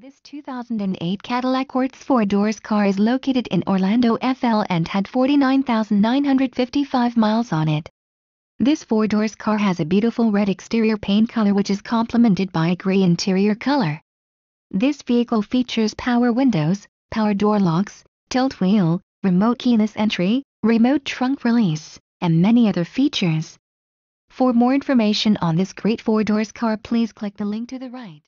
This 2008 Cadillac CTS 4 Doors car is located in Orlando, FL and had 49,955 miles on it. This 4 Doors car has a beautiful red exterior paint color which is complemented by a gray interior color. This vehicle features power windows, power door locks, tilt wheel, remote keyless entry, remote trunk release, and many other features. For more information on this great 4 Doors car please click the link to the right.